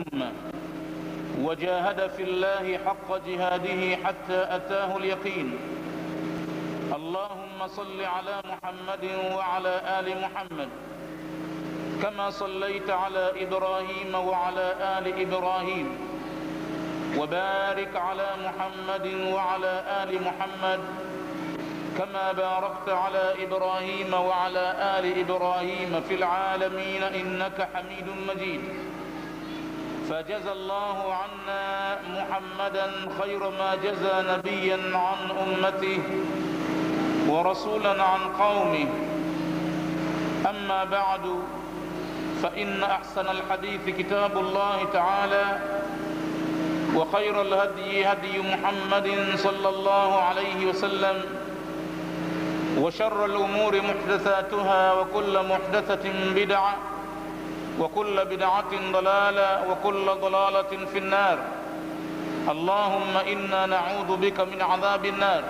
الأمة وجاهد في الله حق جهاده حتى أتاه اليقين. اللهم صل على محمد وعلى آل محمد كما صليت على إبراهيم وعلى آل إبراهيم وبارك على محمد وعلى آل محمد كما باركت على إبراهيم وعلى آل إبراهيم في العالمين إنك حميد مجيد. فجزى الله عنا محمدا خير ما جزى نبيا عن أمته ورسولا عن قومه. أما بعد فإن أحسن الحديث كتاب الله تعالى وخير الهدي هدي محمد صلى الله عليه وسلم وشر الأمور محدثاتها وكل محدثة بدعة وكل بدعة ضلالة وكل ضلالة في النار اللهم إنا نعوذ بك من عذاب النار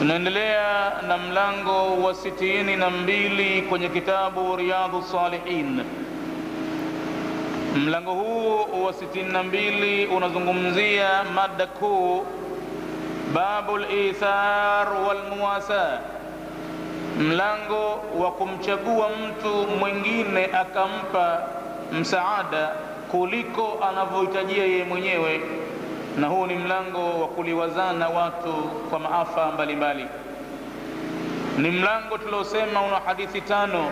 tunaendelea na mlango wa sitini na mbili kwenye kitabu riyadhu salihin mlango huu wa sitini na mbili unazungumzia mada kuu babu lithar walmuwasa mlango wa kumchagua mtu mwingine akampa msaada kuliko anavyohitajia yeye mwenyewe na huu ni mlango wa kuliwazana watu kwa maafa mbalimbali. Ni mlango tuliosema una hadithi tano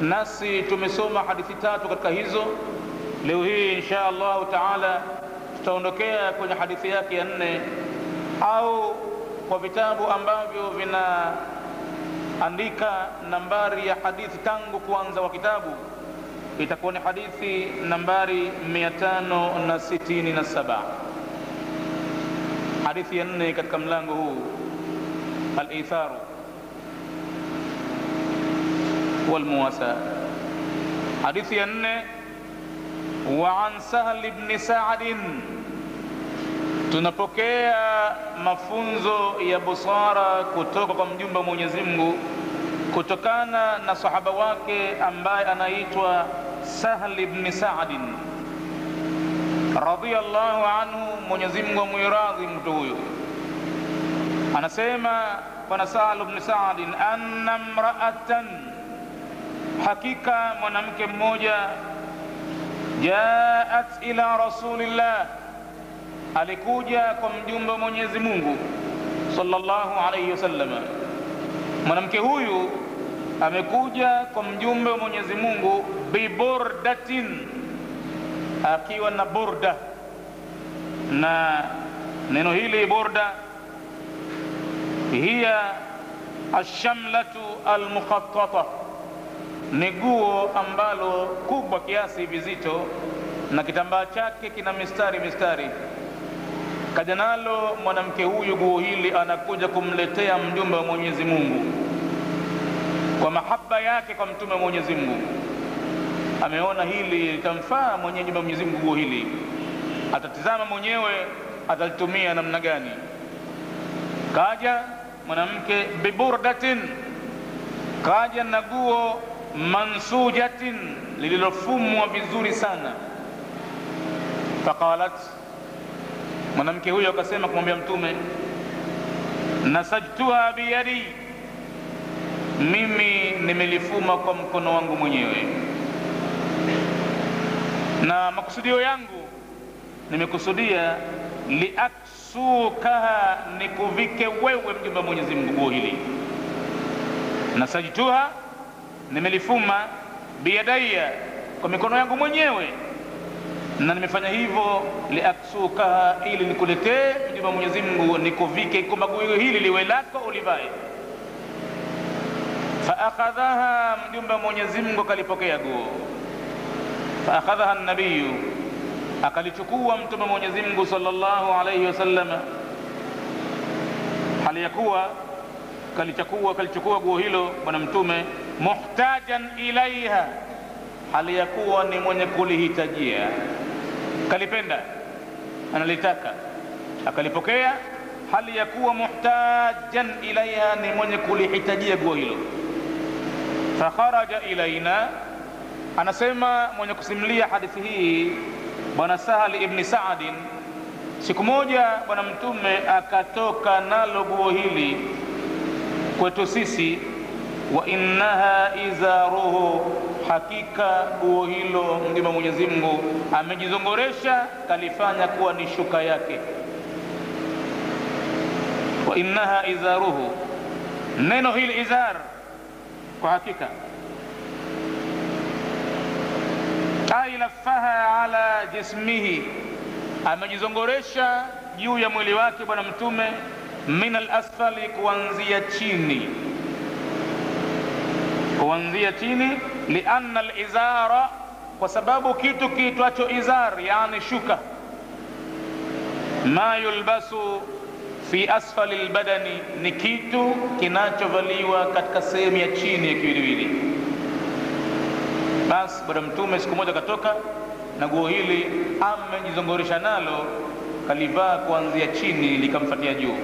nasi tumesoma hadithi tatu katika hizo. Leo hii insha allahu taala tutaondokea kwenye hadithi yake ya nne au kwa vitabu ambavyo vinaandika nambari ya hadithi tangu kuanza wa kitabu. Itakuwa ni hadithi nambari 567 hadithi ya nne katika mlango huu. Alitharu ya nne. Wa an sahli bni saadin tunapokea mafunzo ya busara kutoka kwa mjumbe wa mwenyezi mungu kutokana na sahaba wake ambaye anaitwa sahli ibn saadin radhiyallahu anhu mwenyezi mungu amwiradhi mtu huyu anasema bwana Sahli ibn saadin anna mraatan hakika mwanamke mmoja jaat ila rasulillah alikuja kwa mjumbe wa mwenyezi mungu sallallahu alayhi wasallam. Mwanamke huyu amekuja kwa mjumbe wa mwenyezi mungu biburdatin akiwa na borda. Na neno hili borda hiya ashamlatu almuqattata. Ni guo ambalo kubwa kiasi vizito na kitambaa chake kina mistari mistari kaja nalo mwanamke huyu guo hili anakuja kumletea mjumbe wa mwenyezi mungu. Kwa mahaba yake kwa mtume wa mwenyezi mungu. Ameona hili litamfaa mwenye nyumba mwenyezi mungu guo hili. Atatizama mwenyewe atalitumia namna gani. Kaja mwanamke biburdatin. Kaja na guo mansujatin lililofumwa vizuri sana. Faqalat mwanamke huyo akasema kumwambia mtume nasajtuha biyadi mimi nimelifuma kwa mkono wangu mwenyewe. Na makusudio yangu nimekusudia liaksukaha nikuvike wewe mjumba mwenyezi mungu guo hili. Nasajtuha nimelifuma biyadaya kwa mikono yangu mwenyewe na nimefanya hivyo liaksukaha ili nikuletee mjumbe wa mwenyezi mungu nikuvike kwamba guo hili liwe lako ulivae. Faakhadhaha mjumbe wa mwenyezi mungu akalipokea guo. Faakhadhaha nabiyu akalichukua mtume mwenyezi mungu sallallahu alayhi wasallam hali ya kuwa kalichukua guo hilo bwana mtume muhtajan ilaiha hali ya kuwa ni mwenye kulihitajia. Kalipenda analitaka akalipokea. Hali ya kuwa muhtajan ilaiha ni mwenye kulihitajia guo hilo. Fakharaja ilaina anasema mwenye kusimulia hadithi hii bwana Sahal ibni Saadin, siku moja bwana Mtume akatoka nalo guo hili kwetu sisi, wa innaha izaruhu, hakika guo hilo mjumbe Mwenyezi Mungu amejizongoresha kalifanya kuwa ni shuka yake. Wa innaha izaruhu, neno hili izar kwa hakika ai lafaha ala jismihi, amejizongoresha juu ya mwili wake bwana mtume, min alasfali, kuanzia chini, kuanzia chini. Lianna alizara, kwa sababu kitu kiitwacho izar, yani shuka, ma yulbasu fi asfali lbadani, ni kitu kinachovaliwa katika sehemu ya chini ya kiwiliwili. Basi bwana mtume siku moja katoka na guo hili amejizongorisha nalo, kalivaa kuanzia chini likamfatia juu.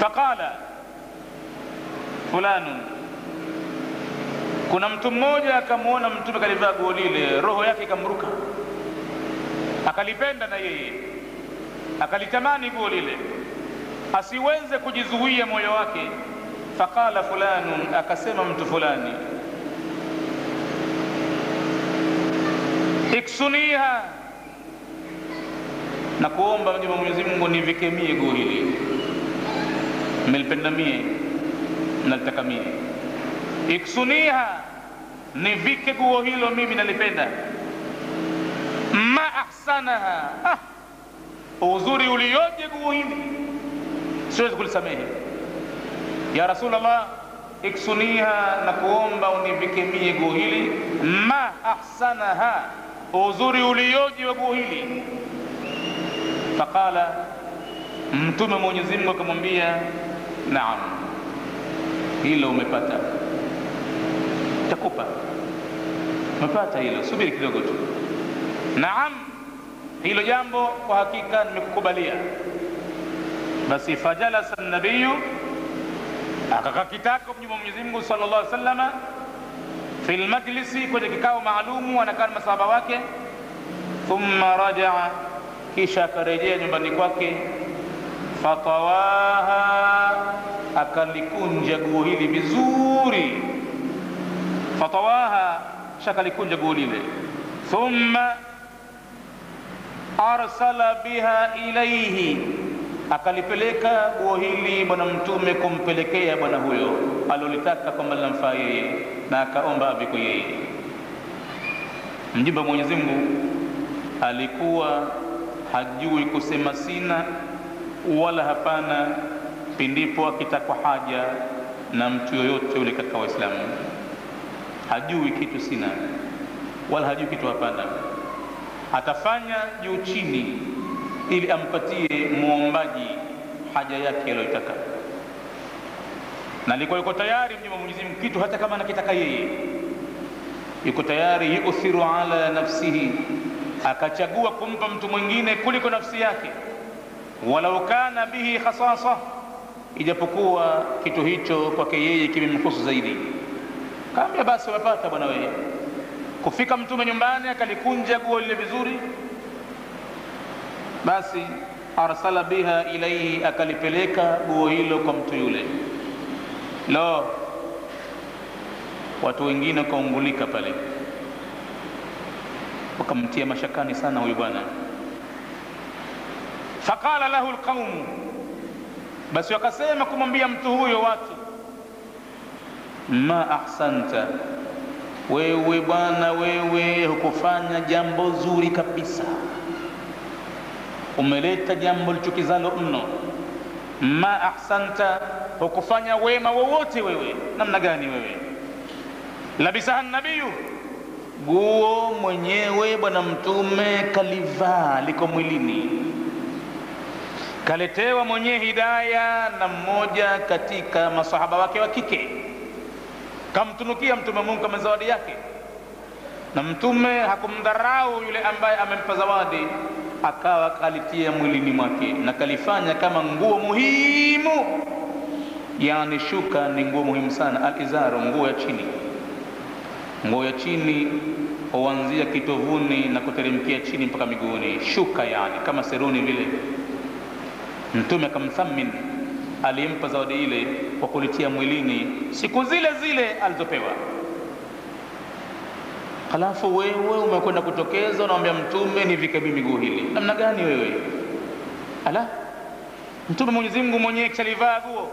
Faqala fulanun, kuna mtu mmoja akamwona mtume kalivaa guo lile, roho yake ikamruka, akalipenda na yeye. Akalitamani guo lile, asiweze kujizuia moyo wake. Faqala fulanun, akasema mtu fulani, iksuniha, na kuomba Mwenyezi Mungu nivikemie guo hili, mmelipenda mie nalitaka mie. Iksuniha, nivike guo hilo, mimi nalipenda. Ma ahsanaha, ah, uzuri ulioje guo hili, siwezi kulisamehe ya Rasulullah, iksuniha, na kuomba univike mie guo hili. Ma ahsanaha, uzuri ulioje wa guo hili. Faqala, Mtume Mwenyezi Mungu akamwambia, naam, hilo umepata, takupa, umepata hilo, subiri kidogo tu. Naam, hilo jambo kwa hakika nimekukubalia. Basi fajalasa nabiyu akakaa kitako mjumbe wa Mwenyezi Mungu sallallahu alaihi wasallam fil majlisi, kwenye kikao maalumu, anakaa na masahaba wake. Thumma rajaa, kisha akarejea nyumbani kwake. Fatawaha, akalikunja guo hili vizuri. Fatawaha, shakalikunja akalikunja guo lile. Thumma arsala biha ilaihi akalipeleka guo hili bwana mtume kumpelekea bwana huyo alolitaka kwamba linamfaa yeye, na akaomba aviko yeye. Mjumbe wa Mwenyezi Mungu alikuwa hajui kusema sina wala hapana pindipo akitakwa haja na mtu yoyote yule katika Waislamu. Hajui kitu sina wala hajui kitu hapana, atafanya juu chini ili ampatie muombaji haja yake aliyoitaka, na alikuwa yuko tayari wa Mwenyezi Mungu kitu hata kama anakitaka yeye, yuko tayari yu'thiru ala nafsihi, akachagua kumpa mtu mwingine kuliko nafsi yake, walau kana bihi khasasa, ijapokuwa kitu hicho kwake yeye kimemhusu zaidi. Kaambia basi, wapata bwana wewe. Kufika mtume nyumbani, akalikunja guo lile vizuri basi arsala biha ilaihi, akalipeleka guo hilo kwa mtu yule. Lo, watu wengine wakaungulika pale, wakamtia mashakani sana huyu bwana. Faqala lahu lqaumu, basi wakasema kumwambia mtu huyo watu, ma ahsanta, wewe bwana, wewe hukufanya jambo zuri kabisa umeleta jambo lichukizalo mno. Ma ahsanta, hukufanya wema wowote wewe. Namna gani wewe? Labisaha nabiyu, guo mwenyewe bwana mtume kalivaa, liko mwilini, kaletewa mwenye hidaya na mmoja katika masahaba wake wa kike, kamtunukia mtume Mungu kama zawadi yake, na mtume hakumdharau yule ambaye amempa zawadi akawa kalitia mwilini mwake na kalifanya kama nguo muhimu. Yani shuka ni nguo muhimu sana, alizaru, nguo ya chini. nguo ya chini huanzia kitovuni na kuteremkia chini mpaka miguuni shuka yani kama seruni vile mtume akamthamin alimpa zawadi ile kwa kulitia mwilini siku zile zile alizopewa. Halafu wewe umekwenda kutokeza unamwambia mtume nivike mimi miguu hili. Namna gani wewe? Ala? Mtume mwenyezi mungu mwenyewe kishalivaa guo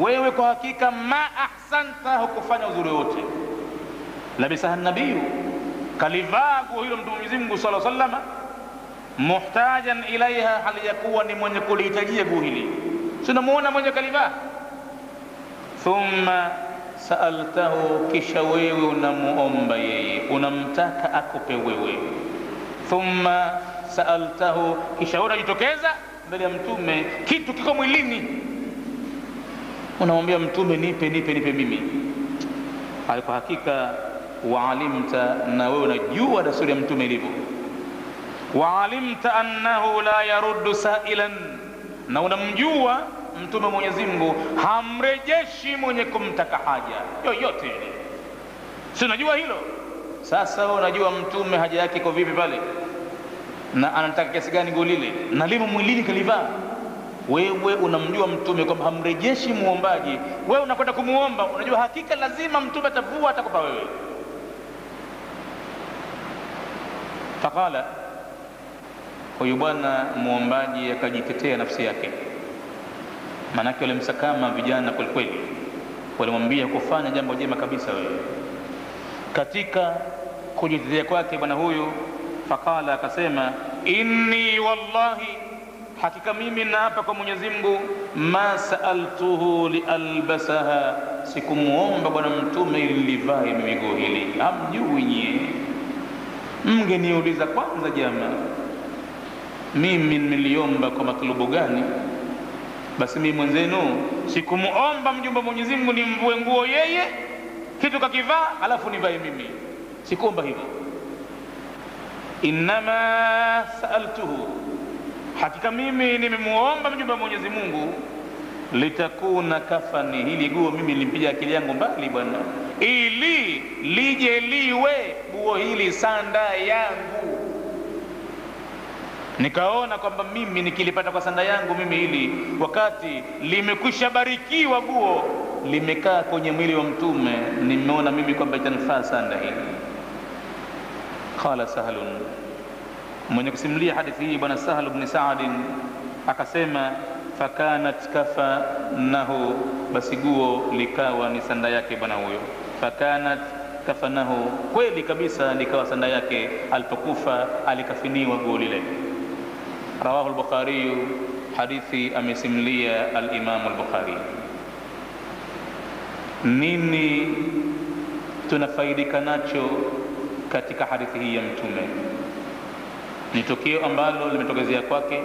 wewe kwa hakika ma ahsanta hukufanya uzuri wote. Labisaha nabiyu kalivaa guo hilo mtume mwenyezi mungu sala salama muhtajan ilaiha hali ya kuwa ni mwenye kulihitajia guu hili sinamuona mwenye kalivaa? Thumma saaltahu kisha wewe unamuomba yeye. Unamtaka akupe wewe. Thumma saaltahu kisha wewe unajitokeza mbele ya mtume. Kitu kiko mwilini. Unamwambia mtume nipe nipe nipe mimi. Kwa hakika waalimta na wewe unajua dasturi ya mtume ilivyo waalimta annahu la yaruddu sailan. Na unamjua mtume mwenyezi mungu hamrejeshi mwenye kumtaka haja yoyote ile. Si unajua hilo? Sasa wewe unajua mtume haja yake iko vipi pale? Na anataka kiasi gani nguo lile na limo mwilini kalivaa? Wewe unamjua mtume kwamba hamrejeshi muombaji. Wewe unakwenda kumuomba unajua hakika lazima mtume atavua atakupa wewe. Faqala huyu bwana muombaji akajitetea nafsi yake. Maanake walimsakama vijana kwelikweli. Walimwambia kufanya jambo jema kabisa wewe. Katika kujitetea kwake bwana huyu faqala akasema inni wallahi hakika mimi naapa kwa mwenyezi mungu ma saaltuhu lialbasaha sikumwomba bwana mtume ili livae miguu hili. Hamjui nyie. Mngeniuliza kwanza jama mimi niliomba kwa matlubu gani? Basi mimi mwenzenu sikumuomba mjumbe wa mwenyezi mungu nimvue nguo yeye kitu kakivaa alafu nivae mimi. Sikuomba hivyo. Innama saaltuhu hakika mimi nimemuomba mjumbe wa mwenyezi mungu litakuna kafani hili guo mimi nilimpiga akili yangu mbali bwana. Ili lijeliwe guo hili sanda yangu nikaona kwamba mimi nikilipata kwa sanda yangu mimi hili wakati limekwisha barikiwa guo limekaa kwenye mwili wa mtume nimeona mimi kwamba itanifaa sanda hili. Qala sahlun mwenye kusimulia hadithi hii bwana sahlu bni saadin akasema fakanat kafanahu basi guo likawa ni sanda yake bwana huyo. Fakanat kafanahu kweli kabisa likawa sanda yake. Alipokufa alikafiniwa guo lile rawahu lbukhariyu hadithi amesimulia alimamu lbukhari nini tunafaidika nacho katika hadithi hii ya mtume? Ni tukio ambalo limetokezea kwake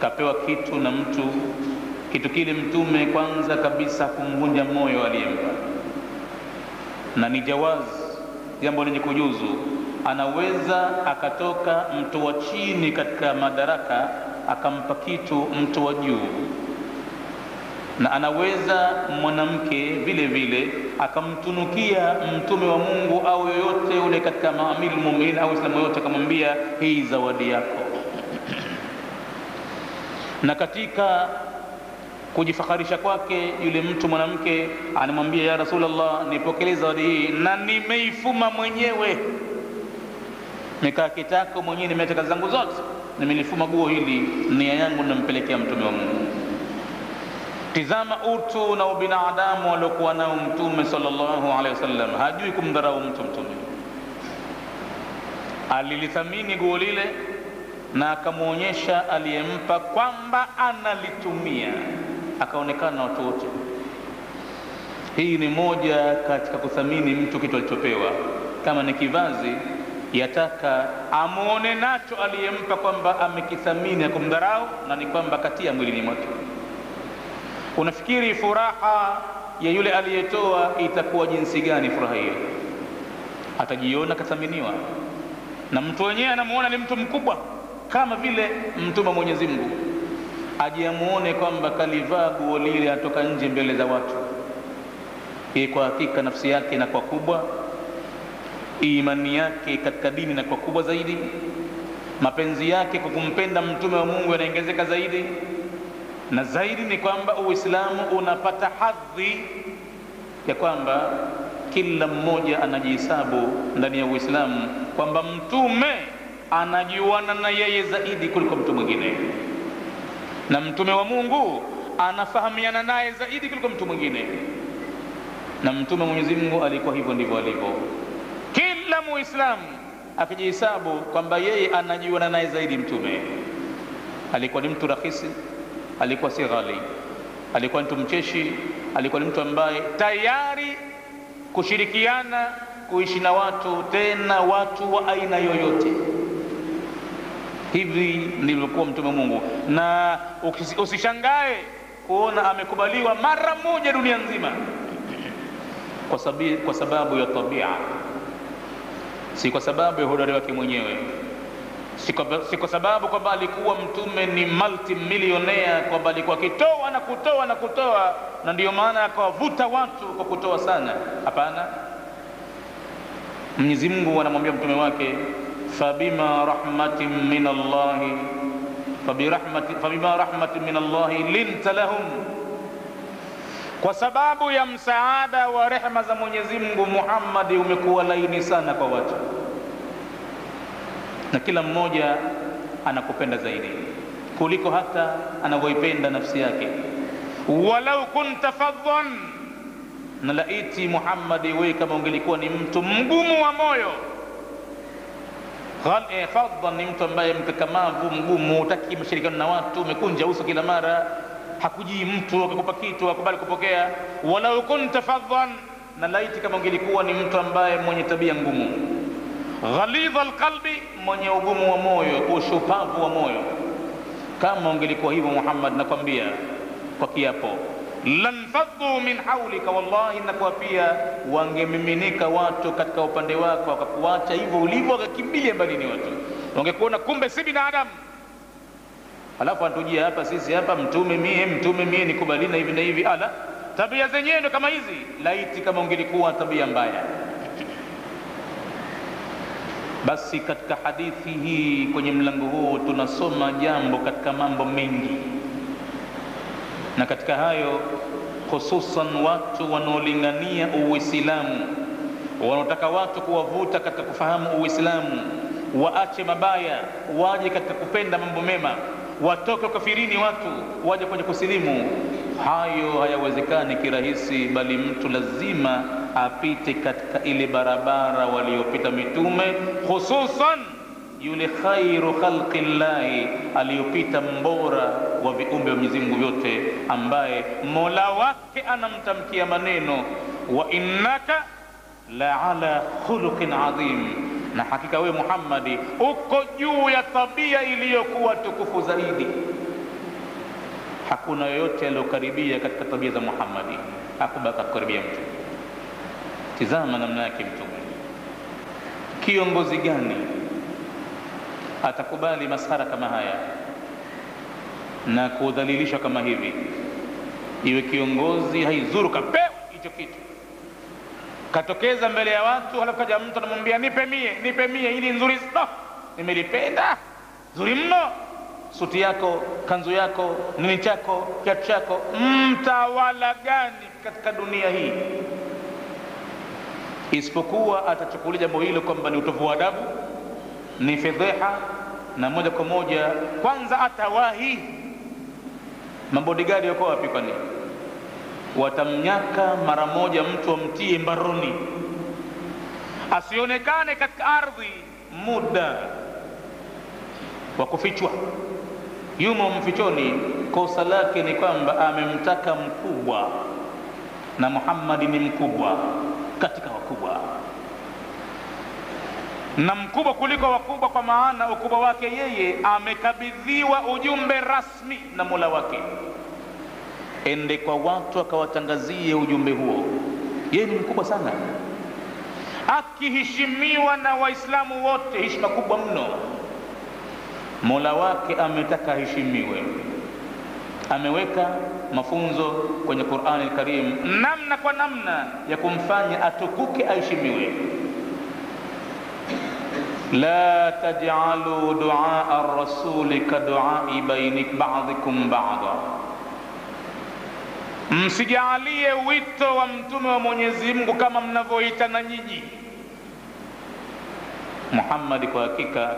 kapewa kitu na mtu kitu kile mtume kwanza kabisa kumvunja moyo aliyempa. Na ni jawazi jambo lenye kujuzu anaweza akatoka mtu wa chini katika madaraka akampa kitu mtu wa juu. Na anaweza mwanamke vile vile akamtunukia mtume wa mungu au yoyote ule katika maamili muumini au islamu yote, akamwambia hii zawadi yako. Na katika kujifaharisha kwake yule mtu mwanamke anamwambia ya Rasulullah, nipokelee zawadi hii na nimeifuma mwenyewe nikaa kitako mwenyewe nimeacha kazi zangu zote. Nimelifuma guo hili nia yangu nampelekea mtume wa mungu. Tizama utu na ubinadamu waliokuwa nao mtume sallallahu alaihi wasallam. Hajui kumdharau mtu mtume. Alilithamini guo lile na akamwonyesha aliyempa kwamba analitumia. Akaonekana na watu wote. Hii ni moja katika kuthamini mtu kitu alichopewa. Kama ni kivazi yataka amwone nacho aliyempa kwamba amekithamini akumdharau na ni kwamba katia mwilini mwake. Unafikiri furaha ya yule aliyetoa itakuwa jinsi gani furaha hiyo? Atajiona kathaminiwa. Na mtu wenyewe anamuona ni mtu mkubwa kama vile mtuma mwenyezi mungu. Ajiamuone kwamba kalivaa guo lile atoka nje mbele za watu. Ii kwa hakika nafsi yake inakuwa kubwa imani yake katika dini inakuwa kubwa zaidi. Mapenzi yake kwa kumpenda mtume wa mungu yanaongezeka zaidi. Na zaidi ni kwamba uislamu unapata hadhi ya kwamba kila mmoja anajihesabu ndani ya uislamu kwamba mtume anajuana na yeye zaidi kuliko mtu mwingine. Na mtume wa mungu anafahamiana naye zaidi kuliko mtu mwingine. Na mtume mwenyezi mungu alikuwa hivyo ndivyo alivyo kila muislamu akijihesabu kwamba yeye anajiona naye zaidi mtume. Alikuwa ni mtu rahisi alikuwa si ghali alikuwa mtu mcheshi alikuwa ni mtu ambaye tayari kushirikiana kuishi na watu tena watu wa aina yoyote. Hivi ndivyokuwa mtume mungu. Na usishangae kuona amekubaliwa mara moja dunia nzima. Kwa, kwa sababu ya tabia si kwa sababu ya hodari wake mwenyewe. Si kwa, sababu kwamba alikuwa mtume ni multimillionaire kwamba alikuwa akitoa na kutoa na kutoa na ndiyo maana akawavuta watu kwa kutoa sana. Hapana. Mwenyezi mungu anamwambia mtume wake fabima rahmatin min allahi fabima rahmatin min allahi linta lahum kwa sababu ya msaada wa rehema za mwenyezi mungu muhammadi umekuwa laini sana kwa watu. Na kila mmoja anakupenda zaidi kuliko hata anavyoipenda nafsi yake. Walau kunta fadhan na laiti muhammadi wewe kama ungelikuwa ni mtu mgumu wa moyo. E, fadhan ni mtu ambaye mkakamavu mgumu utaki mashirikiano na watu umekunja uso kila mara hakujii mtu akakupa kitu akubali kupokea. Walau kunta fadhan na laiti kama ungelikuwa ni mtu ambaye mwenye tabia ngumu. Ghalidha alqalbi mwenye ugumu wa moyo ushupavu wa moyo. Kama ungelikuwa hivyo muhammad nakwambia kwa kiapo. Lanfadhu min haulika wallahi nakuapia wangemiminika watu katika upande wako wakakuacha hivyo ulivyo wakakimbilia mbalini watu. Wangekuona kumbe si binadamu alafu atujia hapa sisi hapa mtume mie mtume mie nikubali na hivi na hivi. Ala tabia zenyewe ndo kama hizi. Laiti kama ungelikuwa tabia mbaya. Basi katika hadithi hii kwenye mlango huu tunasoma jambo katika mambo mengi. Na katika hayo hususan watu wanaolingania uislamu wanaotaka watu kuwavuta katika kufahamu uislamu waache mabaya waje katika kupenda mambo mema watoke ukafirini watu waje kwenye kusilimu. Hayo hayawezekani kirahisi bali mtu lazima apite katika ile barabara waliopita mitume hususan yule khairu khalqi llahi aliyopita mbora wa viumbe wa Mwenyezi Mungu vyote ambaye mola wake anamtamkia maneno wa innaka la ala khuluqin adhim na hakika wewe Muhammadi uko juu ya tabia iliyokuwa tukufu zaidi. Hakuna yoyote aliyokaribia katika tabia za Muhammadi. Hakubaka kukaribia mtu. Tizama namna yake mtume. Kiongozi gani atakubali masara kama haya na kudhalilishwa kama hivi? Iwe kiongozi haizuru kapewa hicho kitu katokeza mbele ya watu halafu kaja mtu anamwambia nipe mie nipe mie ili nzuri no, nimelipenda. Nzuri mno. Suti yako kanzu yako nini chako kiatu chako mtawala gani katika dunia hii? Isipokuwa atachukulia jambo hilo kwamba ni utovu wa adabu ni fedheha na moja kwa moja kwanza atawahi. Mabodigadi wako wapi kwani watamnyaka mara moja mtu amtie mbaroni. Asionekane katika ardhi muda wa kufichwa. Yumo mfichoni. Kosa lake ni kwamba amemtaka mkubwa na muhammadi ni mkubwa katika wakubwa. Na mkubwa kuliko wakubwa kwa maana ukubwa wake yeye amekabidhiwa ujumbe rasmi na mola wake ende kwa watu akawatangazie ujumbe huo yeye ni mkubwa sana akiheshimiwa na waislamu wote heshima kubwa mno mola wake ametaka aheshimiwe ameweka mafunzo kwenye qurani lkarim namna kwa namna ya kumfanya atukuke aheshimiwe la taj'alu duaa ar-rasuli kaduai bainik ba'dikum ba'da, msijaalie wito wa mtume wa Mwenyezi Mungu kama mnavyoita na nyinyi. Muhammad kwa hakika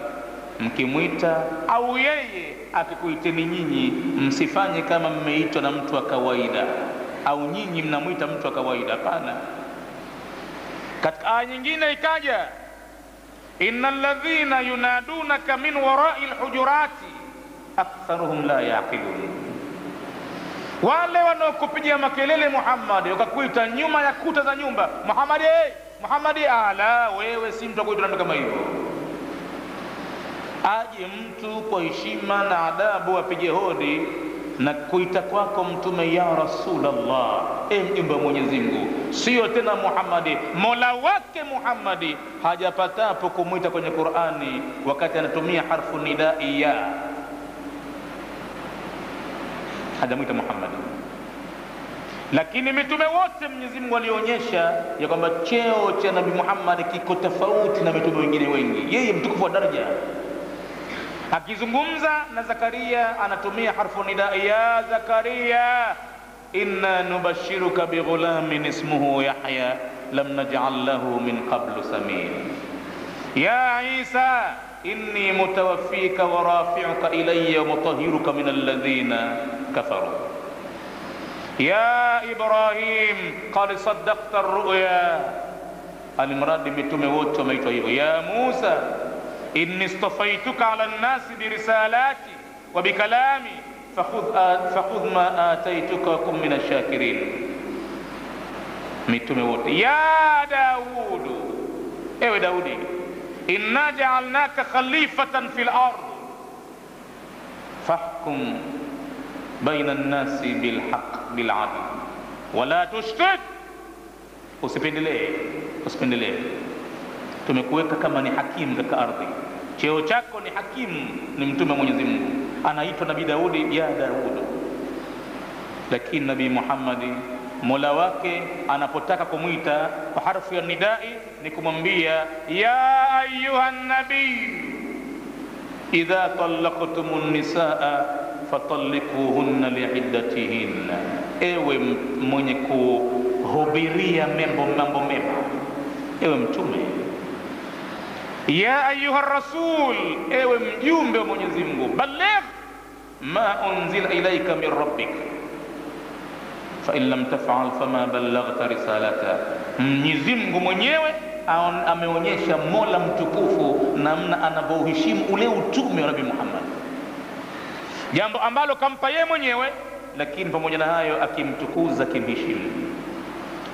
mkimwita au yeye akikuiteni nyinyi, msifanye kama mmeitwa na mtu wa kawaida au nyinyi mnamwita mtu wa kawaida. Hapana. Katika aya nyingine ikaja innal ladhina yunadunaka min warai lhujurati aktharuhum la yaqilun, wale wanaokupigia makelele Muhammad wakakuita nyuma ya kuta za nyumba, Muhammad hey, Muhammad, ala, wewe si mtu akuitwa namna kama hiyo. Aje mtu kwa heshima na adabu apige hodi na kuita kwako mtume ya Rasulullah, e mjumbe wa Mwenyezi Mungu, sio tena Muhammadi. Mola wake Muhammadi hajapatapo kumwita kwenye Qur'ani wakati anatumia harfu nidai ya, hajamwita Muhammadi. Lakini mitume wote Mwenyezi Mungu alionyesha ya kwamba cheo cha Nabii Muhammad kiko tofauti na mitume wengine wengi, yeye mtukufu wa daraja akizungumza na Zakaria anatumia harfu nidai ya Zakaria, inna nubashiruka bighulamin ismuhu Yahya lam naj'al lahu min qablu samia. Ya Isa inni mutawaffika wa rafi'uka ilayya wa mutahhiruka min alladhina كفروا. يا إبراهيم قال صدقت الرؤيا. المراد بتموت يا موسى إني اصطفيتك على الناس برسالاتي وبكلامي. فخذ فخذ ما آتيتك وكن من الشاكرين. متموت يا داود إيه داودي؟ إنا جعلناك خليفة في الأرض. فاحكم baina nnasi bilhaq biladl wala tushrik, usipendelee, usipendelee tumekuweka kama ni hakimu katika ardhi. Cheo chako ni hakimu, ni mtume wa Mwenyezi Mungu, anaitwa Nabii Daudi ya Daudu. Lakini Nabii Muhammadi mola wake anapotaka kumwita kwa harfu ya nidai ni kumwambia ya ayuha nabii idha talaqtum nisaa fatalikuhunna liiddatihinna, ewe mwenye kuhubiria membo mambo mema, ewe mtume. Ya ayuha rasul, ewe mjumbe wa Mwenyezi Mungu, balligh ma unzila ilaika min rabbik. Fa in lam taf'al fama ballaghta risalata. Mwenyezi Mungu mwenyewe ameonyesha Mola mtukufu namna anavyouheshimu ule utume wa Nabii Muhammad, jambo ambalo kampa yeye mwenyewe, lakini pamoja na hayo akimtukuza, akimheshimu,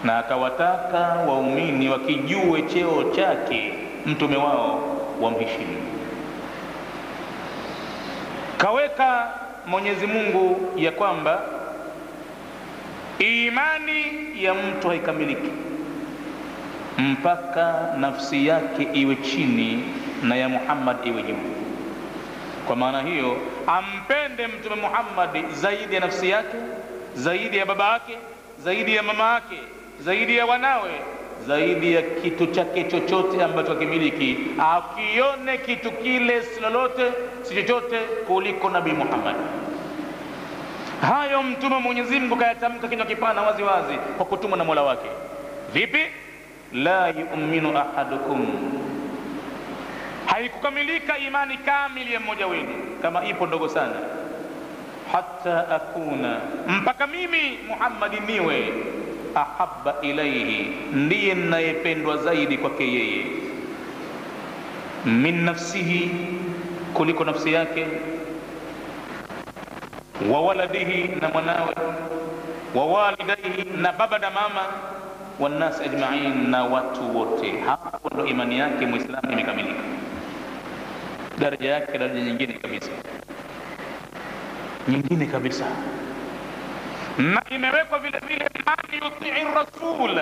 na akawataka waumini wakijue cheo chake mtume wao wamheshimu. Kaweka Mwenyezi Mungu ya kwamba imani ya mtu haikamiliki mpaka nafsi yake iwe chini na ya Muhammad iwe juu. Kwa maana hiyo, ampende Mtume Muhammad zaidi ya nafsi yake, zaidi ya baba yake, zaidi ya mama yake, zaidi ya wanawe zaidi ya kitu chake chochote ambacho akimiliki, akione kitu kile si lolote si chochote kuliko Nabii Muhammad. Hayo Mtume Mwenyezi Mungu kayatamka kinywa kipana wazi wazi kwa kutumwa na Mola wake. Vipi? la yu'minu ahadukum, haikukamilika imani kamili ya mmoja wenu, kama ipo ndogo sana, hatta akuna, mpaka mimi Muhammadi niwe ahabba ilaihi, ndiye ninayependwa zaidi kwake yeye, min nafsihi, kuliko nafsi yake, wa waladihi, na mwanawe, wa walidaihi, na baba na mama, wannasi ajmain, na watu wote. Hapo ndo imani yake Muislamu imekamilika, daraja yake daraja nyingine kabisa, nyingine kabisa. Na imewekwa vile vile man yutii rasul,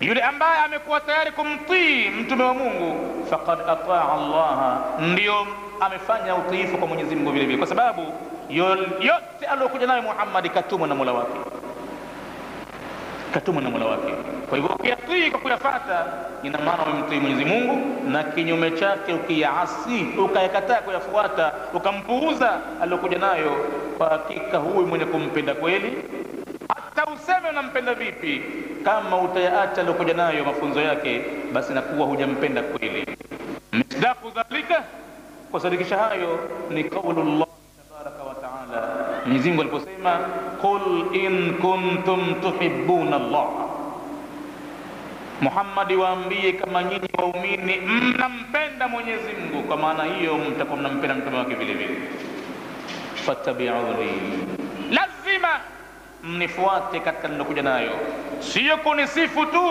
yule ambaye amekuwa tayari kumtii mtume wa Mungu, faqad ataa Allah, ndio amefanya utiifu kwa Mwenyezi Mungu vile vile, kwa sababu yote aliyokuja nayo Muhammad katumwa na Mola wake, katumwa na Mola wake. Kwa hivyo ukiatii kwa kuyafata ina maana umemtii mwenyezi mungu na kinyume chake ukiyaasi ukayakataa kuyafuata ukampuuza aliyokuja nayo kwa hakika huyu mwenye kumpenda kweli hata useme unampenda vipi kama utayaacha aliyokuja nayo mafunzo yake basi nakuwa hujampenda kweli. Misdaku dhalika kusadikisha hayo ni qaulu llah tabaraka wa taala. Mwenyezi mungu aliposema qul in kuntum tuhibbuna llah muhammadi waambie kama nyinyi waumini mnampenda mwenyezi mungu kwa maana hiyo mtakuwa mnampenda mtume wake vile vile. Fattabiuni. Lazima mnifuate katika nilokuja nayo. Siyo kunisifu tu.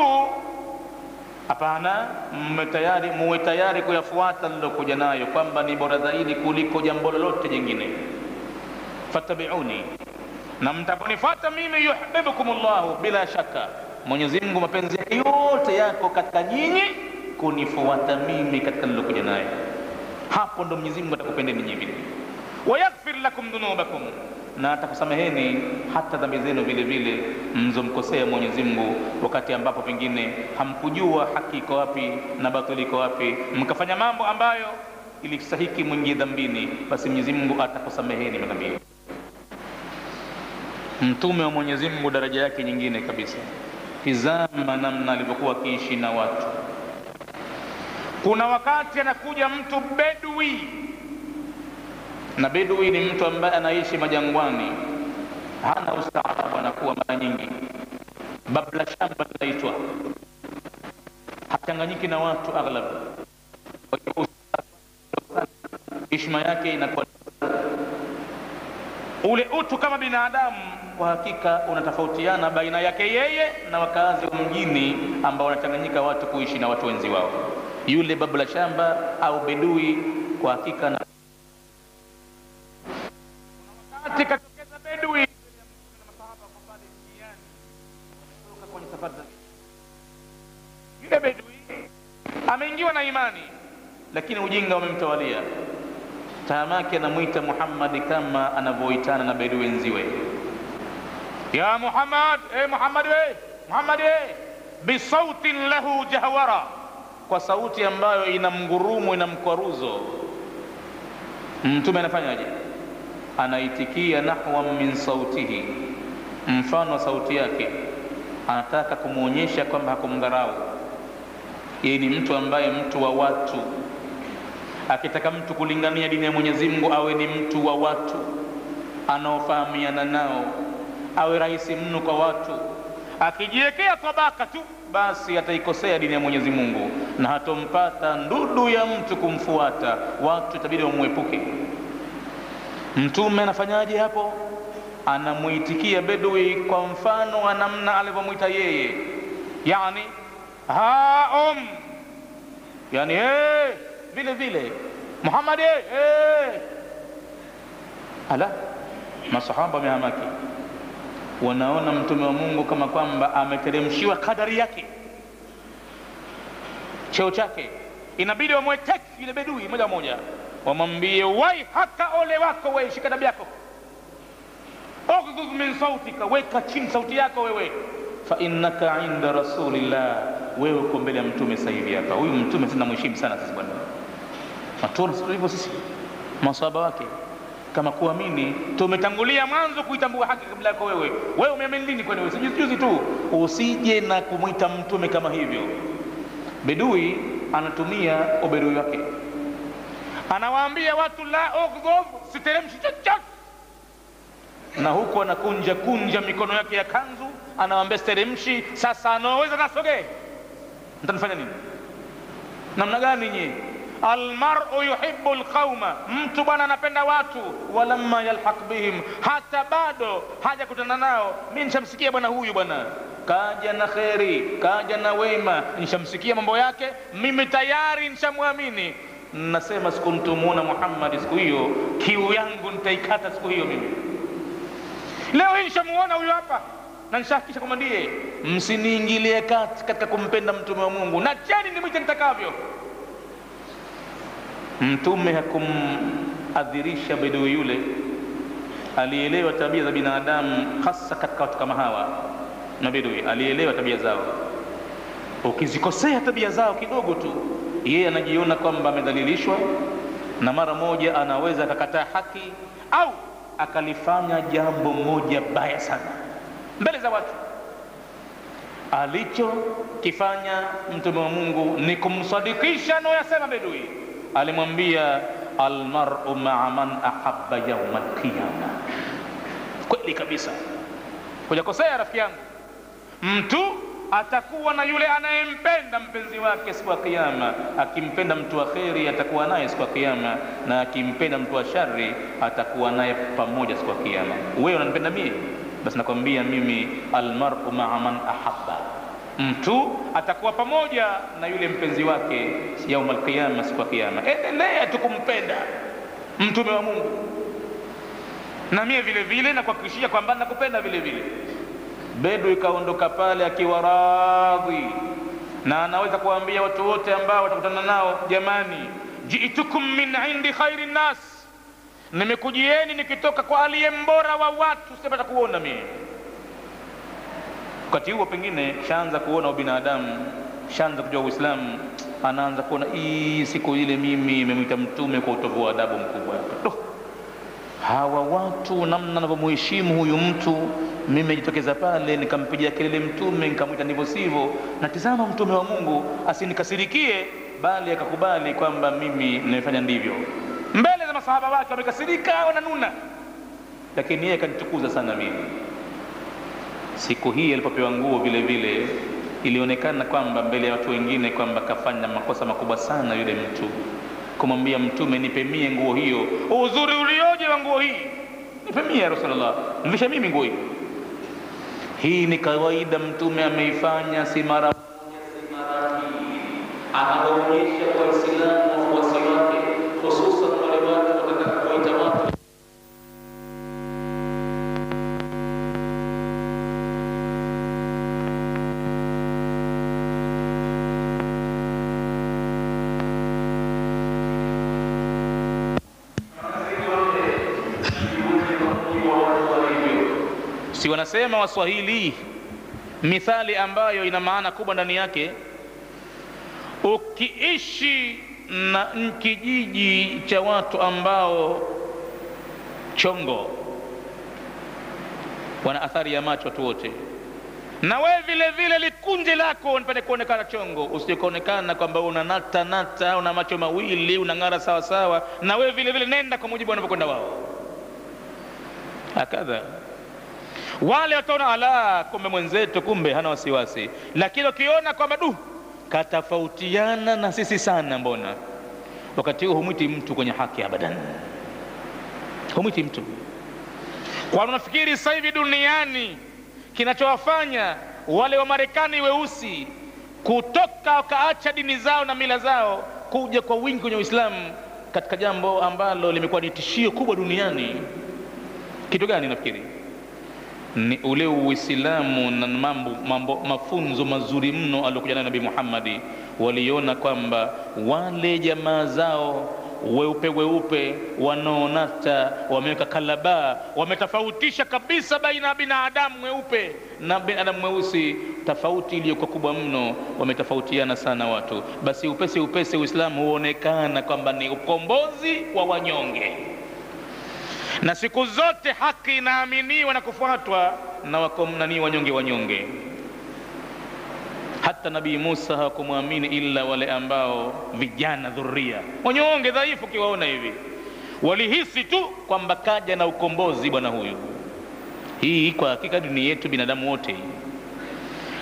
Hapana mme tayari muwe tayari kuyafuata nilokuja nayo kwamba ni bora zaidi kuliko jambo lolote jingine. Fattabiuni. Na mtakunifuata mimi yuhibbukumullahu, bila shaka mwenyezi mungu mapenzi yake yote yako katika nyinyi kunifuata mimi katika nilokuja naye. hapo ndo mwenyezi mungu atakupendeni nyinyi wayaghfir lakum dhunubakum. Na atakusameheni hata dhambi zenu vile vile mzomkosea mwenyezi mungu wakati ambapo pengine hamkujua haki iko wapi na batili iko wapi. Mkafanya mambo ambayo ilistahiki mwingie dhambini basi mwenyezi mungu atakusameheni madhambi mtume wa mwenyezi mungu daraja yake nyingine kabisa tizama namna alivyokuwa akiishi na watu. Kuna wakati anakuja mtu bedui, na bedui ni mtu ambaye anaishi majangwani. Hana ustaarabu anakuwa mara nyingi. Babla shamba linaitwa. Hachanganyiki na watu aghlab heshima yake inakuwa. Ule utu kama binadamu kwa hakika unatofautiana baina yake yeye na wakazi wa mjini ambao wanachanganyika watu kuishi na watu wenzi wao. Yule babu la shamba au bedui kwa hakika na wakati katokeza bedui yule bedui ameingiwa na imani lakini ujinga umemtawalia. Taamake anamwita muhammadi kama anavyoitana na bedui wenziwe ya muhammad e muhammad we muhammad we. Bisautin lahu jahwara. Kwa sauti ambayo ina mgurumo ina mkwaruzo. Mtume anafanyaje? Anaitikia nahwa min sautihi. Mfano sauti yake. Anataka kumwonyesha kwamba hakumdharau yeye ni mtu ambaye mtu wa watu. Akitaka mtu kulingania dini ya mwenyezi mungu awe ni mtu wa watu. Anaofahamiana nao awe rahisi mno kwa watu. Akijiwekea tabaka tu basi ataikosea dini ya mwenyezi mungu. Na hatompata ndudu ya mtu kumfuata. Watu itabidi wamwepuke. Mtume anafanyaje hapo? Anamwitikia bedui kwa mfano wa namna alivyomwita yeye. Yani haom. Yani hey, vile vile. Muhammad hey, hey. ala masahaba wamehamaki wanaona mtume wa mungu kama kwamba ameteremshiwa kadari yake cheo chake. Inabidi wamweteki yule bedui moja moja. Wamwambie wai hata ole wako we shika dabi yako. Ughdhudh min sautika weka chini sauti yako wewe fa innaka inda rasulillah wewe uko mbele ya mtume sasa hivi hapa huyu mtume sina mheshimu sana sisi bwana matuona sisi maswahaba wake kama kuamini. Tumetangulia mwanzo kuitambua haki kabla yako wewe. Wewe umeamini lini kwani wewe? Sijuzi juzi tu. Usije na kumwita mtume kama hivyo. Bedui anatumia ubedui wake. Anawaambia watu la ughdhub siteremshi chochote. Na huku anakunja kunja mikono yake ya kanzu anawaambia siteremshi sasa anaoweza nasogee mtanifanya nini? Namna gani nyie almaru yuhibu lqauma mtu bwana anapenda watu. Walamma yalhaq bihim. Hata bado haja kutana nao. Mi nishamsikia bwana huyu bwana. Kaja na kheri kaja na wema. Nishamsikia mambo yake mimi tayari nishamwamini. Nasema siku mtumuona muhammadi siku hiyo. Kiu yangu nitaikata siku hiyo mimi. Leo hii nishamuona huyu hapa. Na nishahakikisha kwamba ndiye. Msiniingilie kati katika kumpenda mtume wa mungu. Na cheni nimwite nitakavyo mtume hakumadhirisha bedui yule. Alielewa tabia za binadamu hasa katika watu kama hawa mabedui alielewa tabia zao. Ukizikosea tabia zao kidogo tu yeye anajiona kwamba amedhalilishwa na mara moja anaweza akakataa haki au akalifanya jambo moja baya sana. Mbele za watu. Alichokifanya mtume wa mungu ni kumsadikisha anayoyasema bedui alimwambia almaru maa man ahabba yauma alqiyama kweli kabisa. Hujakosea rafiki yangu. Mtu atakuwa na yule anayempenda mpenzi wake siku ya kiyama. Akimpenda mtu wa kheri atakuwa naye siku ya kiyama. Na akimpenda mtu wa shari atakuwa naye pamoja siku ya kiyama. Wewe unanipenda mie? Basi nakwambia mimi almaru maa man ahaba mtu atakuwa pamoja na yule mpenzi wake yaumul qiyama, siku ya kiyama. Endelea tu kumpenda mtume wa mungu. Na mie vile vile nakuhakikishia kwamba nakupenda vile vile. Bedu ikaondoka pale akiwa radhi. Na anaweza kuwaambia watu wote ambao watakutana nao jamani jiitukum min indi khairi nnas. Nimekujieni nikitoka kwa aliye mbora wa watu sipata kuona mie wakati huo pengine shaanza kuona ubinadamu shaanza kujua uislamu anaanza kuona hii siku ile mimi imemwita mtume kwa utovu wa adabu mkubwa. Doh, hawa watu namna anavyomuheshimu huyu mtu mimi nimejitokeza pale nikampigia kelele mtume nikamwita ndivyo sivyo na tizama mtume wa mungu asinikasirikie bali akakubali kwamba mimi nimefanya ndivyo. Mbele za masahaba wake wamekasirika wananuna. Lakini yeye akanitukuza sana mimi siku hii alipopewa nguo vile vile ilionekana kwamba mbele ya watu wengine kwamba kafanya makosa makubwa sana yule mtu. Kumwambia mtume nipemie nguo hiyo. Uzuri ulioje wa nguo hii? Nipe mie ya Rasulullah, mvishe mimi nguo hii. Hii ni kawaida mtume ameifanya si mara moja si mara mbili. Anaonyesha waislamu wanasema waswahili mithali ambayo ina maana kubwa ndani yake ukiishi na kijiji cha watu ambao chongo wana athari ya macho watu wote. Na wewe vile vile likunje lako nipende kuonekana chongo usikuonekana kwamba una nata nata una macho mawili unang'ara sawa sawa na wewe vile vile nenda kwa mujibu wanavyokwenda wao. Hakadha wale wataona ala kumbe mwenzetu kumbe hana wasiwasi. Lakini wakiona kwamba du katafautiana na sisi sana mbona? Wakati huo humwiti mtu kwenye haki abadan. Humwiti mtu. Kwa. unafikiri sasa hivi duniani kinachowafanya wale wa marekani weusi kutoka wakaacha dini zao na mila zao kuja kwa wingi kwenye uislamu katika jambo ambalo limekuwa ni tishio kubwa duniani. Kitu gani nafikiri ni ule uislamu na mambo, mambo mafunzo mazuri mno aliokuja nayo nabii muhammadi waliona kwamba wale jamaa zao weupe weupe wanaonata wameweka kalaba wametofautisha kabisa baina ya binadamu mweupe na binadamu mweusi. Tofauti iliyokuwa kubwa mno wametofautiana sana watu. Basi upesi upesi uislamu huonekana kwamba ni ukombozi wa wanyonge na siku zote haki inaaminiwa na kufuatwa na wakomnani wanyonge wanyonge. Hata nabii musa hawakumwamini ila wale ambao vijana dhuria. Wanyonge dhaifu ukiwaona hivi. Walihisi tu kwamba kaja na ukombozi bwana huyu. Hii kwa hakika dini yetu binadamu wote.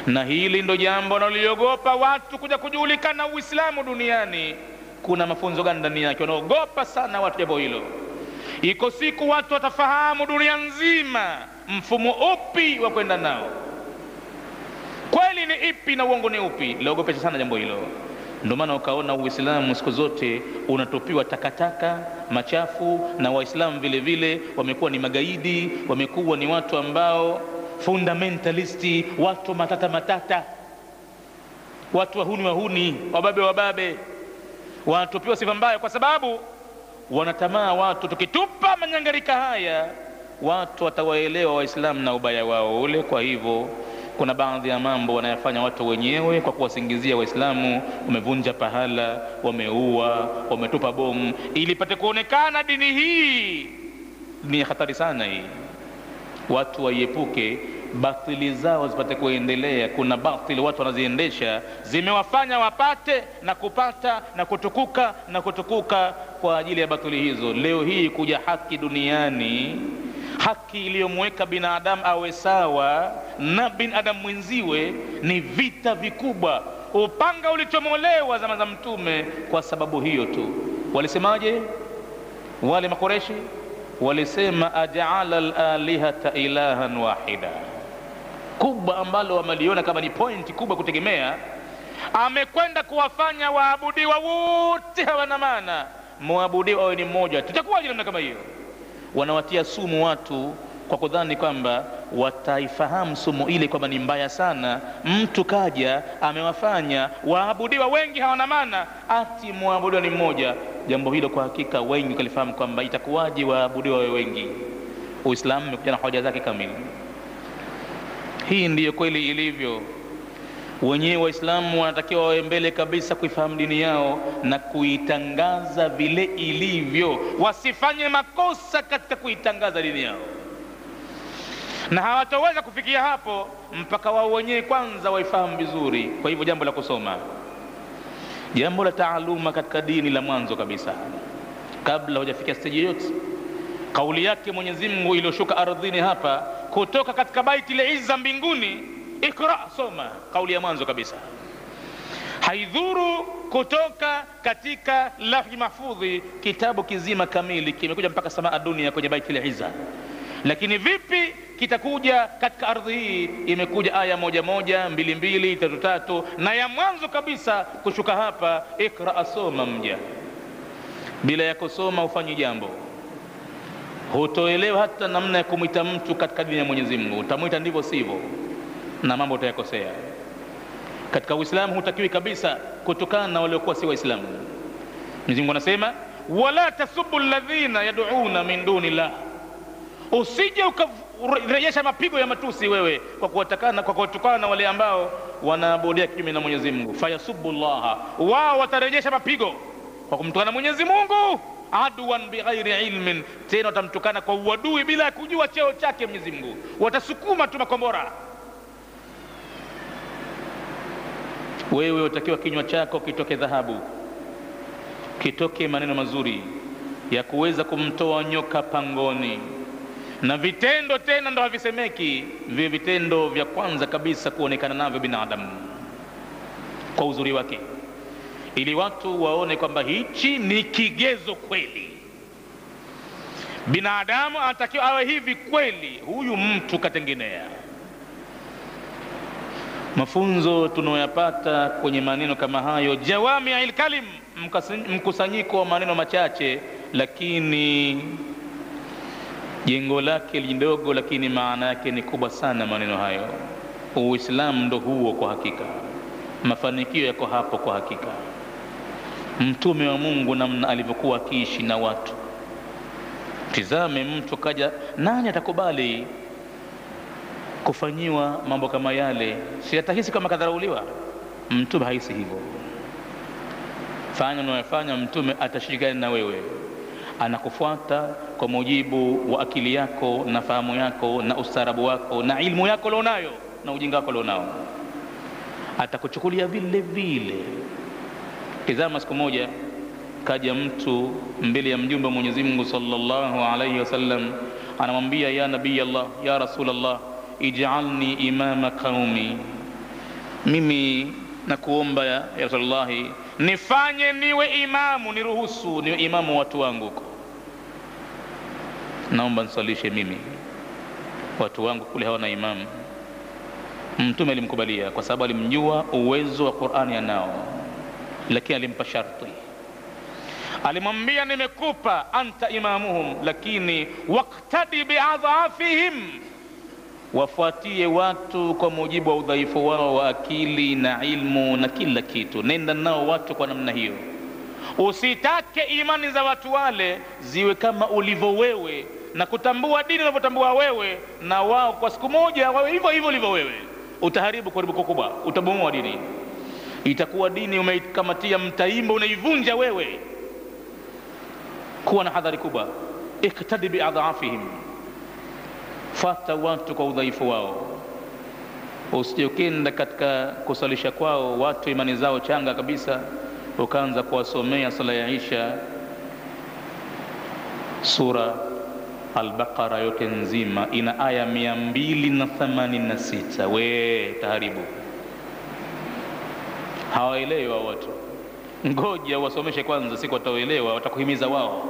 Na hili ndo jambo wanaliogopa watu kuja kujulikana uislamu duniani. Kuna mafunzo gani ndani yake? Wanaogopa sana watu jambo hilo iko siku watu watafahamu dunia nzima mfumo upi wa kwenda nao. Kweli ni ipi na uongo ni upi? Laogopesha sana jambo hilo. Ndio maana ukaona uislamu siku zote unatupiwa takataka machafu na waislamu vile vile wamekuwa ni magaidi wamekuwa ni watu ambao fundamentalisti watu matata matata. Watu wahuni wahuni wababe wababe. Wanatupiwa sifa mbaya kwa sababu wanatamaa watu tukitupa manyangarika haya watu watawaelewa waislamu na ubaya wao ule. Kwa hivyo kuna baadhi ya mambo wanayafanya watu wenyewe kwa kuwasingizia waislamu wamevunja pahala wameua wametupa bomu. Ili pate kuonekana dini hii ni hatari sana hii. Watu waiepuke batili zao zipate kuendelea. Kuna batili watu wanaziendesha. Zimewafanya wapate na kupata na kutukuka na kutukuka kwa ajili ya batili hizo. Leo hii kuja haki duniani haki iliyomweka binadamu awe sawa na binadamu mwenziwe ni vita vikubwa. Upanga ulichomolewa zama za mtume kwa sababu hiyo tu. Walisemaje? Wale makoreshi walisema ajaala lalihata ilahan wahida kubwa ambalo wameliona kama ni pointi kubwa kutegemea amekwenda kuwafanya waabudiwa wote hawana maana. Mwabudiwa awe ni mmoja tutakuwaje namna kama hiyo? Wanawatia sumu watu kwa kudhani kwamba wataifahamu sumu ile kwamba ni mbaya sana. Mtu kaja amewafanya waabudiwa wengi hawana maana ati mwabudiwa ni mmoja. Jambo hilo kwa hakika wengi kalifahamu kwamba itakuwaje waabudiwa wawe wengi. Uislamu umekuja na hoja zake kamili hii ndiyo kweli ilivyo. Wenyewe waislamu wanatakiwa wawe mbele kabisa kuifahamu dini yao na kuitangaza vile ilivyo. Wasifanye makosa katika kuitangaza dini yao. Na hawatoweza kufikia hapo mpaka wao wenyewe kwanza waifahamu vizuri. Kwa hivyo jambo la kusoma. Jambo la taaluma katika dini la mwanzo kabisa. Kabla hujafikia steji yoyote. Kauli yake mwenyezi mungu iliyoshuka ardhini hapa kutoka katika baiti liizza mbinguni ikra soma kauli ya mwanzo kabisa. Haidhuru kutoka katika lafzi mahfudhi kitabu kizima kamili kimekuja mpaka samaa dunia kwenye baiti liizza lakini vipi kitakuja katika ardhi hii? Imekuja aya moja moja mbili mbili tatu tatu na ya mwanzo kabisa kushuka hapa ikra soma mja. Bila ya kusoma hufanyi jambo hutoelewa hata namna ya kumwita mtu katika dini ya mwenyezi mungu. Utamwita ndivyo sivyo na mambo utayakosea. Katika uislamu hutakiwi kabisa kutokana na waliokuwa si waislamu. Mwenyezi mungu anasema wala tasubu alladhina yad'una min duni llah usije ukarejesha mapigo ya matusi wewe kwa kuwatakana kwa kuwatukana na wale ambao wanaabudia kinyume na mwenyezi mungu. Fayasubu llaha wao watarejesha mapigo kwa kumtukana mwenyezi mungu aduan bighairi ilmin. Tena watamtukana kwa uadui bila ya kujua cheo chake mwenyezi mungu. Watasukuma tu makombora. Wewe utakiwa kinywa chako kitoke dhahabu. Kitoke maneno mazuri ya kuweza kumtoa nyoka pangoni. Na vitendo tena ndo havisemeki. Vile vitendo vya kwanza kabisa kuonekana navyo binadamu. Kwa uzuri wake ili watu waone kwamba hichi ni kigezo kweli. Binadamu anatakiwa awe hivi kweli huyu mtu katengenea. Mafunzo tunayoyapata kwenye maneno kama hayo jawamia ilkalim, mkusanyiko wa maneno machache lakini jengo lake lidogo lakini maana yake ni kubwa sana maneno hayo. Uislamu ndo huo kwa hakika. Mafanikio yako hapo kwa hakika mtume wa mungu namna alivyokuwa akiishi na watu. Tizame mtu kaja nani atakubali kufanyiwa mambo kama yale? Si atahisi kama kadharauliwa? Mtume hahisi hivyo. Fanya unayofanya mtume atashirikiana na wewe. Anakufuata kwa mujibu wa akili yako na fahamu yako na ustaarabu wako na ilmu yako ulionayo na ujinga wako ulionao. Atakuchukulia vile vile tizama siku moja kaja mtu mbele ya mjumbe wa mwenyezi mungu sallallahu alayhi wasallam anamwambia ya nabii allah ya rasul allah ijalni imama qaumi mimi nakuomba ya, ya rasulullahi nifanye niwe imamu niruhusu niwe imamu watu wangu huko. Naomba nisalishe mimi. Watu wangu kule hawana imamu. Mtume alimkubalia kwa sababu alimjua uwezo wa qurani anao lakini alimpa sharti. Alimwambia nimekupa anta imamuhum lakini waktadi biadhafihim. Wafuatie watu kwa mujibu wa udhaifu wao wa akili na ilmu na kila kitu. Nenda nao watu kwa namna hiyo. Usitake imani za watu wale ziwe kama ulivyo wewe na kutambua dini unavyotambua wewe na wao kwa siku moja wawe hivyo hivyo ulivyo wewe. Utaharibu kuharibu kubwa utabomoa dini itakuwa dini umeikamatia mtaimba unaivunja wewe. Kuwa na hadhari kubwa. Iktadi biadhafihim fata watu kwa udhaifu wao. Usijokenda katika kusalisha kwao watu imani zao changa kabisa ukaanza kuwasomea sala ya isha sura albaqara yote nzima ina aya mia mbili na themanini na sita. We taharibu hawaelewi wao watu ngoja wasomeshe kwanza siku wataoelewa watakuhimiza wao.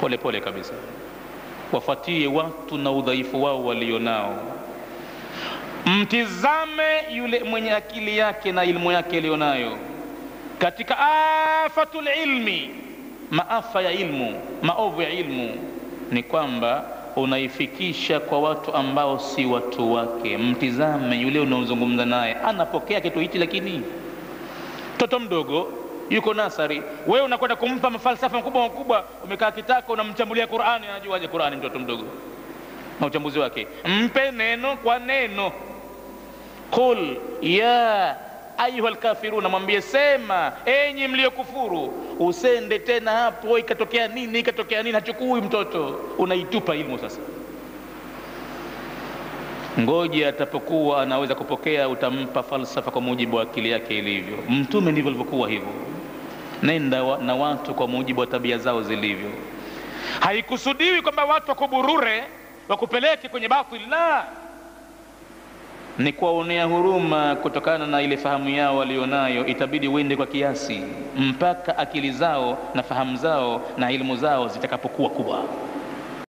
Pole pole kabisa. Wafuatie watu na udhaifu wao walionao. Mtizame yule mwenye akili yake na ilmu yake aliyonayo katika afatul ilmi maafa ya ilmu maovu ya ilmu ni kwamba unaifikisha kwa watu ambao si watu wake. Mtizame yule unaozungumza naye. Anapokea kitu hichi lakini mtoto mdogo yuko nasari. Wewe unakwenda kumpa mafalsafa makubwa makubwa umekaa kitako unamchambulia qurani anajuaje qurani mtoto mdogo? Na uchambuzi wake. Mpe neno kwa neno. Qul ya ayuha lkafiruna mwambie sema enyi mliokufuru usende tena hapo ikatokea nini ikatokea nini hachukui mtoto. Unaitupa ilmu sasa. Ngoja atapokuwa anaweza kupokea utampa falsafa kwa mujibu wa akili yake ilivyo. Mtume ndivyo alivyokuwa hivyo. Nenda wa, na watu kwa mujibu wa tabia zao zilivyo. Haikusudiwi kwamba watu wakuburure wakupeleke kwenye batil la ni kuwaonea huruma kutokana na ile fahamu yao walionayo. Itabidi uende kwa kiasi mpaka akili zao na fahamu zao na ilmu zao zitakapokuwa kubwa